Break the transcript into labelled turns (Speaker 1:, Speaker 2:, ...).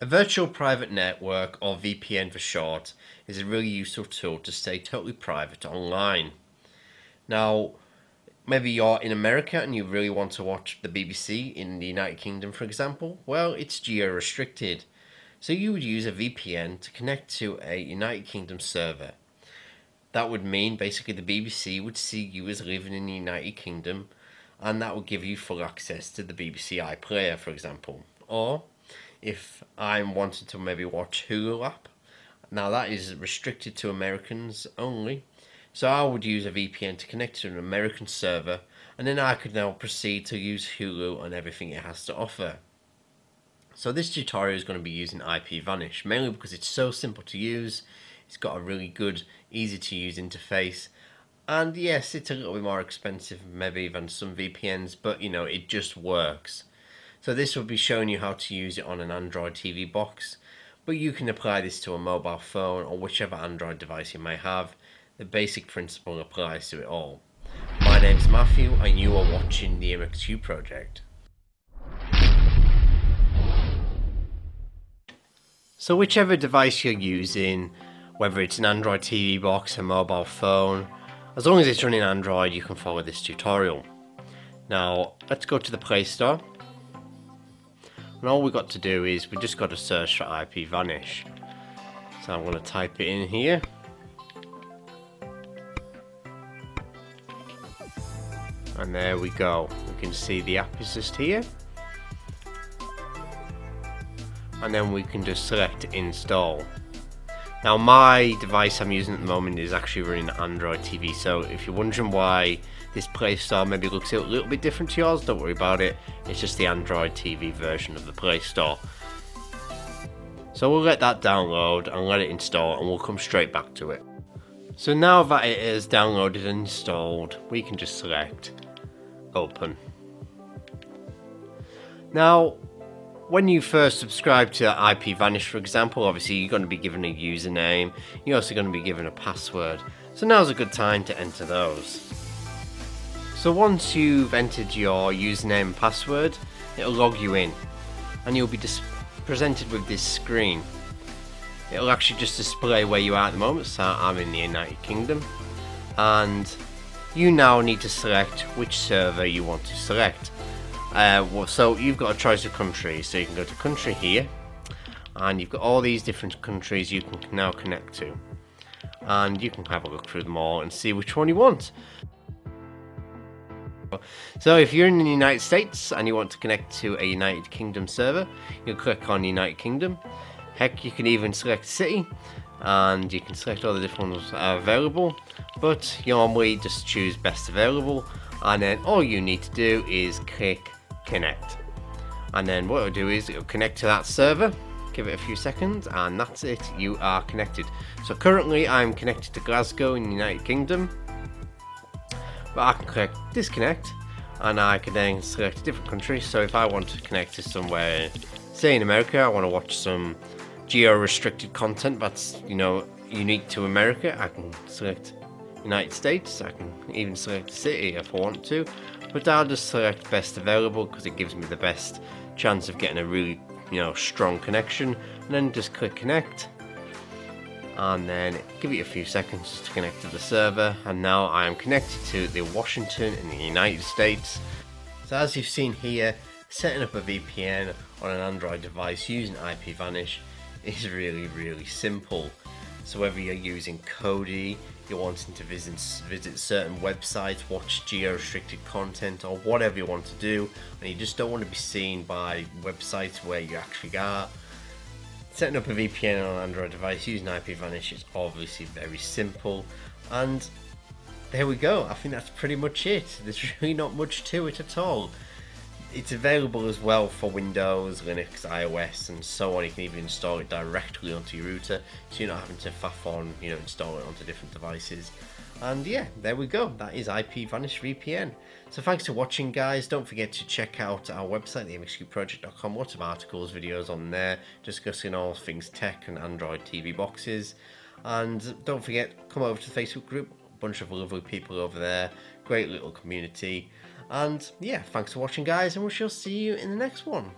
Speaker 1: A virtual private network, or VPN for short, is a really useful tool to stay totally private online. Now, maybe you're in America and you really want to watch the BBC in the United Kingdom, for example. Well, it's geo restricted. So you would use a VPN to connect to a United Kingdom server. That would mean basically the BBC would see you as living in the United Kingdom and that would give you full access to the BBC iPlayer, for example. Or if I'm wanting to maybe watch Hulu app. Now that is restricted to Americans only. So I would use a VPN to connect to an American server and then I could now proceed to use Hulu and everything it has to offer. So this tutorial is going to be using IPVanish mainly because it's so simple to use. It's got a really good, easy to use interface. And yes, it's a little bit more expensive maybe than some VPNs, but you know, it just works. So this will be showing you how to use it on an Android TV box, but you can apply this to a mobile phone or whichever Android device you may have. The basic principle applies to it all. My name is Matthew and you are watching the MXQ project. So whichever device you're using, whether it's an Android TV box, a mobile phone, as long as it's running Android you can follow this tutorial. Now let's go to the Play Store and all we got to do is we just got to search for IPVanish so I'm going to type it in here. And there we go. We can see the app is just here. And then we can just select install. Now my device I'm using at the moment is actually running Android TV so if you're wondering why this Play Store maybe looks a little bit different to yours, don't worry about it. It's just the Android TV version of the Play Store. So we'll let that download and let it install and we'll come straight back to it. So now that it is downloaded and installed, we can just select open. Now, when you first subscribe to IPVanish, for example, obviously you're going to be given a username, you're also going to be given a password. So now's a good time to enter those. So once you've entered your username and password, it'll log you in and you'll be presented with this screen. It'll actually just display where you are at the moment, so I'm in the United Kingdom and you now need to select which server you want to select. Uh, well, so you've got a choice of countries, so you can go to country here and you've got all these different countries you can now connect to and you can have a look through them all and see which one you want. So if you're in the United States and you want to connect to a United Kingdom server, you'll click on United Kingdom. Heck, you can even select city and you can select all the different ones available, but you normally just choose best available and then all you need to do is click connect. And then what it'll do is it'll connect to that server. Give it a few seconds and that's it. You are connected. So currently I'm connected to Glasgow in the United Kingdom but I can click disconnect and I can then select a different country. So if I want to connect to somewhere say in America I want to watch some geo restricted content that's you know unique to America I can select United States I can even select a city if I want to but I'll just select best available because it gives me the best chance of getting a really you know strong connection and then just click connect and then give it a few seconds to connect to the server and now I am connected to the Washington in the United States. So as you've seen here, setting up a VPN on an Android device using IPVanish is really really simple. So whether you're using Kodi, you're wanting to visit, visit certain websites, watch geo-restricted content or whatever you want to do and you just don't want to be seen by websites where you actually are Setting up a VPN on an Android device using IPVanish is obviously very simple and there we go. I think that's pretty much it. There's really not much to it at all. It's available as well for Windows, Linux, iOS and so on. You can even install it directly onto your router so you're not having to faff on, you know, install it onto different devices. And yeah, there we go. That is IPVanish VPN. So thanks for watching, guys. Don't forget to check out our website, themxqproject.com. Lots of articles, videos on there discussing all things tech and Android TV boxes. And don't forget, come over to the Facebook group. A bunch of lovely people over there. Great little community. And yeah, thanks for watching, guys, and we shall see you in the next one.